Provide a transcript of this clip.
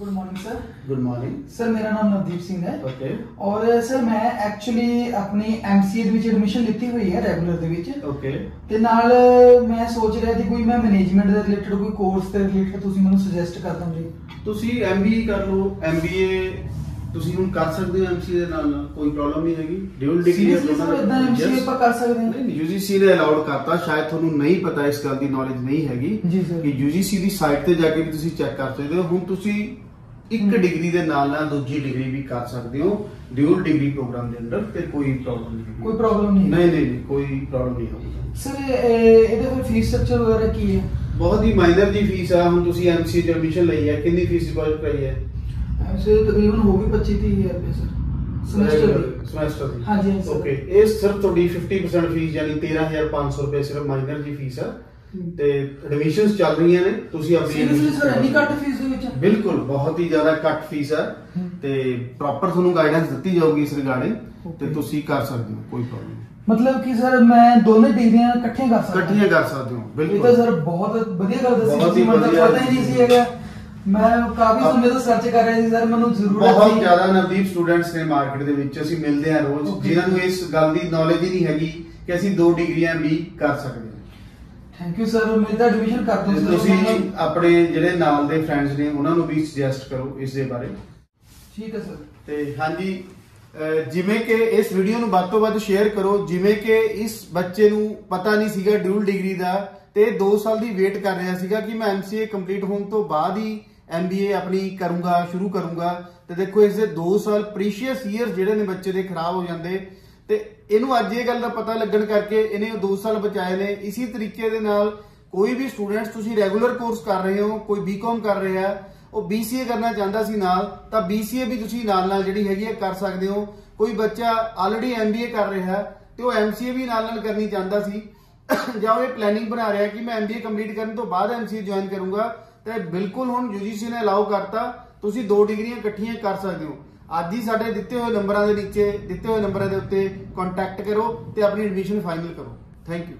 good morning sir good morning sir मेरा नाम नवदीप सिंह है ਓਕੇ ਔਰ ਸਰ ਮੈਂ ਐਕਚੁਅਲੀ ਆਪਣੀ ਐਮਸੀਏ ਦੇ ਵਿੱਚ ਐਡਮਿਸ਼ਨ ਲਿੱਤੀ ਹੋਈ ਹੈ ਰੈਗੂਲਰ ਦੇ ਵਿੱਚ ਓਕੇ ਤੇ ਨਾਲ ਮੈਂ ਸੋਚ ਰਿਹਾ ਸੀ ਕੋਈ ਮੈਂ ਮੈਨੇਜਮੈਂਟ ਦੇ ਰਿਲੇਟਡ ਕੋਈ ਕੋਰਸ ਦੇ ਰਿਲੇਟਡ ਤੁਸੀਂ ਮੈਨੂੰ ਸੁਜੈਸਟ ਕਰ ਦਿੰਦੇ ਤੁਸੀਂ ਐਮਬੀਏ ਕਰ ਲਓ ਐਮਬੀਏ ਤੁਸੀਂ ਹੁਣ ਕਰ ਸਕਦੇ ਹੋ ਐਮਸੀਏ ਦੇ ਨਾਲ ਨਾਲ ਕੋਈ ਪ੍ਰੋਬਲਮ ਨਹੀਂ ਹੈਗੀ। ਡਿਊਲ ਡਿਗਰੀ ਸੀਰੀਅਸਲੀ ਸਰ ਇਦਾਂ ਐਮਸੀਏ ਆਪਾਂ ਕਰ ਸਕਦੇ ਹਾਂ। ਨਹੀਂ ਯੂਜੀਸੀ ਨੇ ਅਲਾਉਡ ਕਰਤਾ ਸ਼ਾਇਦ ਤੁਹਾਨੂੰ ਨਹੀਂ ਪਤਾ ਇਸ ਗੱਲ ਦੀ ਨੌਲੇਜ ਨਹੀਂ ਹੈਗੀ ਕਿ ਯੂਜੀਸੀ ਦੀ ਸਾਈਟ ਤੇ ਜਾ ਕੇ ਵੀ ਤੁਸੀਂ ਚੈੱਕ ਕਰ ਸਕਦੇ ਹੋ। ਹੁਣ ਤੁਸੀਂ ਇੱਕ। ਡਿਗਰੀ ਦੇ ਨਾਲ ਨਾਲ ਦੂਜੀ ਡਿਗਰੀ ਵੀ ਕਰ ਸਕਦੇ ਹੋ। ਡਿਊਲ ਡਿਗਰੀ ਪ੍ਰੋਗਰਾਮ ਦੇ ਅੰਦਰ ਤੇ ਕੋਈ ਪ੍ਰੋਬਲਮ ਨਹੀਂ ਕੋਈ ਪ੍ਰੋਬਲਮ ਨਹੀਂ ਨਹੀਂ ਨਹੀਂ ਕੋਈ ਪ੍ਰੋਬਲਮ ਨਹੀਂ ਹੋਊਗੀ ਸਰ ਇਹਦੇ ਫਿਰ ਫੀਸ ਸਟਰਕਚਰ ਵਗੈਰਾ ਕੀ ਹੈ? ਬਹੁਤ ਹੀ ਮਾਈਨਰ ਦੀ ਫੀਸ ਆ। ਹੁਣ ਤੁਸੀਂ ਐਮਸੀਏ ਚ ਐਡਮਿਸ਼ਨ ਲਈ ਹੈ। ਕਿੰਨੀ ਫੀਸ ਡਿਪੋਜ਼ਿਟ ਕਰਾਈ ਹੈ? ਐਮਸੀਏ ਤਕਰੀਬਨ ਹੋ ਗਈ 25 30000 ਰੁਪਏ ਸਰ। ਸਮੈਸਟਰ ਦੀ। ਸਮੈਸਟਰ ਦੀ। ਹਾਂਜੀ, ਹਾਂਜੀ, sir. ਓਕੇ ਇਹ ਸਿਰਫ ਤੁਹਾਡੀ 50% ਫੀਸ ਯਾਨੀ 13500 ਰੁਪਏ ਸਿਰਫ ਮਾਈਨਰ ਦੀ ਫੀਸ ਆ। ਤੇ ਐਡਮਿਸ਼ਨਸ ਚੱਲ ਰਹੀਆਂ ਨੇ ਤੁਸੀਂ ਆਪਣੀ ਸੀਰੀਅਸਲੀ admissions ਸਰ ਇੰਨੀ। ਘੱਟ ਫੀਸ ਦੇ ਵਿੱਚ? ਬਿਲਕੁਲ ਬਹੁਤ ਹੀ ਜ਼ਿਆਦਾ ਘੱਟ ਫੀਸ ਆ। ਹਮ। ਤੇ ਪ੍ਰੋਪਰ ਤੁਹਾਨੂੰ ਗਾਈਡੈਂਸ ਦਿੱਤੀ ਜਾਊਗੀ ਇਸ ਰਿਗਾਰਡਿੰਗ ਤੇ Okay. ਤੁਸੀਂ ਕਰ ਸਕਦੇ ਹੋ ਕੋਈ ਪ੍ਰੋਬਲਮ ਨਹੀਂ। ਮਤਲਬ ਕਿ ਸਰ ਮੈਂ ਦੋਨੇ ਡਿਗਰੀਆਂ ਇਕੱਠੀਆਂ ਕਰ ਸਕਦਾ। ਇਕੱਠੀਆਂ ਕਰ ਸਕਦੇ ਹੋ ਇਹ ਤਾਂ ਬਿਲਕੁਲ। ਸਰ ਬਹੁਤ ਵਧੀਆ ਗੱਲ ਦੱਸੀ ਬਹੁਤ ਹੀ ਤੁਸੀਂ ਮੈਨੂੰ ਤਾਂ ਵਧੀਆ। ਪਤਾ ਹੀ ਨਹੀਂ ਸੀ ਹੈਗਾ। ਮੈਂ ਕਾਫੀ ਸਮੇਂ ਤੋਂ ਸਰਚ ਕਰ ਰਿਹਾ ਸੀ ਸਰ ਮੈਨੂੰ ਜ਼ਰੂਰਤ ਬਹੁਤ ਜ਼ਿਆਦਾ ਨਵਦੀਪ ਸਟੂਡੈਂਟਸ ਨੇ ਮਾਰਕੀਟ ਦੇ ਵਿੱਚ ਅਸੀਂ ਮਿਲਦੇ ਹਾਂ ਰੋਜ਼. ਜਿਨ੍ਹਾਂ ਨੂੰ ਇਸ ਗੱਲ ਦੀ ਨੌਲੇਜ ਹੀ ਨਹੀਂ ਹੈਗੀ ਕਿ ਅਸੀਂ ਦੋ ਡਿਗਰੀਆਂ ਵੀ ਕਰ ਸਕਦੇ ਹਾਂ। ਥੈਂਕ ਯੂ ਸਰ ਮੇਰੇ ਤਾਂ ਐਡਮਿਸ਼ਨ ਕਰ ਦੋ ਤੇ ਸਰ ਤੁਸੀਂ ਆਪਣੇ ਜਿਹੜੇ ਨਾਲ ਦੇ ਫਰੈਂਡਸ ਨੇ ਉਹਨਾਂ ਨੂੰ ਵੀ ਸੁਜੈਸਟ ਕਰੋ ਇਸ ਦੇ ਬਾਰੇ। ਠੀਕ ਹੈ ਸਰ ਤੇ ਹਾਂਜੀ ਜਿਵੇਂ ਕਿ ਇਸ ਵੀਡੀਓ ਨੂੰ ਵੱਧ ਤੋਂ ਵੱਧ ਸ਼ੇਅਰ ਕਰੋ ਜਿਵੇਂ ਕਿ ਇਸ ਬੱਚੇ ਨੂੰ ਪਤਾ ਨਹੀਂ ਸੀਗਾ ਡਿਊਲ ਡਿਗਰੀ ਦਾ ਤੇ 2 ਸਾਲ ਦੀ ਵੇਟ ਕਰ ਰਿਹਾ ਸੀਗਾ ਕਿ ਮੈਂ ਐਮਸੀਏ ਕੰਪਲੀਟ ਹੋਣ ਤੋਂ ਬਾਅਦ ਹੀ ਐਮਬੀਏ ਆਪਣੀ ਕਰੂੰਗਾ, ਸ਼ੁਰੂ ਕਰੂੰਗਾ। ਤੇ ਦੇਖੋ, ਇਸ ਦੇ 2 ਸਾਲ ਪ੍ਰੀਸ਼ੀਅਸ ਈਅਰ ਜਿਹੜੇ ਨੇ ਬੱਚੇ ਦੇ ਖਰਾਬ ਹੋ ਜਾਂਦੇ। ਤੇ ਇਹਨੂੰ ਅੱਜ ਇਹ ਗੱਲ ਦਾ ਪਤਾ ਲੱਗਣ ਕਰਕੇ ਇਹਨੇ ਉਹ 2 ਸਾਲ ਬਚਾਏ ਨੇ। ਇਸੇ ਤਰੀਕੇ ਦੇ ਨਾਲ ਕੋਈ ਵੀ ਸਟੂਡੈਂਟਸ ਤੁਸੀਂ ਰੈਗੂਲਰ ਕੋਰਸ ਕਰ ਰਹੇ ਹੋ, ਕੋਈ ਬੀਕਾਮ ਕਰ ਰਿਹਾ, ਉਹ BCA ਕਰਨਾ ਚਾਹੁੰਦਾ ਸੀ ਨਾਲ, ਤਾਂ BCA ਵੀ ਤੁਸੀਂ ਨਾਲ ਨਾਲ ਜਿਹੜੀ ਹੈਗੀ ਹੈ ਕਰ ਸਕਦੇ ਹੋ। ਕੋਈ ਬੱਚਾ ਆਲਰੇਡੀ MBA ਕਰ ਰਿਹਾ ਤੇ ਉਹ MCA ਵੀ ਨਾਲ ਨਾਲ ਕਰਨੀ ਚਾਹੁੰਦਾ ਸੀ। ਜਾਂ ਉਹ ਇਹ ਪਲੈਨਿੰਗ ਬਣਾ ਰਿਹਾ ਕਿ ਮੈਂ MBA ਕੰਪਲੀਟ ਕਰਨ ਤੋਂ ਬਾਅਦ MCA ਜੁਆਇਨ ਕਰੂੰਗਾ। ਤੇ ਬਿਲਕੁਲ ਹੁਣ UGC ਨੇ ਅਲਾਉ ਕਰਤਾ, ਤੁਸੀਂ ਦੋ ਡਿਗਰੀਆਂ ਇਕੱਠੀਆਂ ਕਰ ਸਕਦੇ ਹੋ। ਅੱਜ ਹੀ ਸਾਡੇ ਦਿੱਤੇ ਹੋਏ ਨੰਬਰਾਂ ਦੇ ਨੀਚੇ, ਦਿੱਤੇ ਹੋਏ ਨੰਬਰਾਂ ਦੇ ਉੱਤੇ ਕੰਟੈਕਟ ਕਰੋ ਤੇ ਆਪਣੀ ਐਡਮਿਸ਼ਨ ਫਾਈਨਲ ਕਰੋ। Thank you